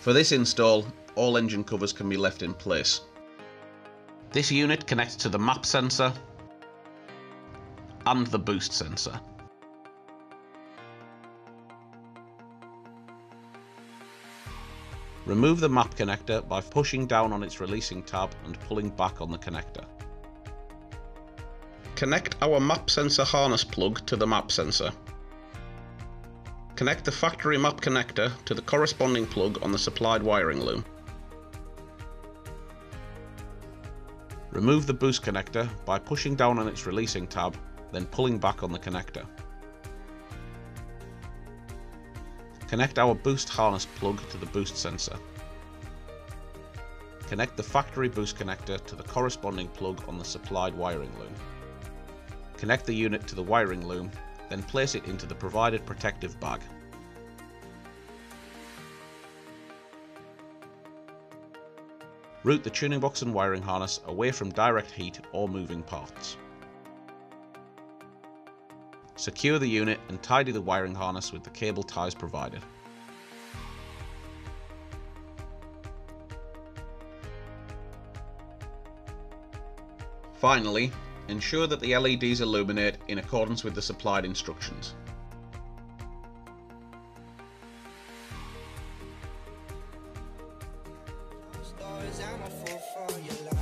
for this install, all engine covers can be left in place. This unit connects to the map sensor and the boost sensor. Remove the map connector by pushing down on its releasing tab and pulling back on the connector. Connect our map sensor harness plug to the map sensor. Connect the factory map connector to the corresponding plug on the supplied wiring loom. Remove the boost connector by pushing down on its releasing tab, then pulling back on the connector. Connect our boost harness plug to the boost sensor. Connect the factory boost connector to the corresponding plug on the supplied wiring loom. Connect the unit to the wiring loom, then place it into the provided protective bag. Route the tuning box and wiring harness away from direct heat or moving parts. Secure the unit and tidy the wiring harness with the cable ties provided. Finally, Ensure that the LEDs illuminate in accordance with the supplied instructions. I'm for your love.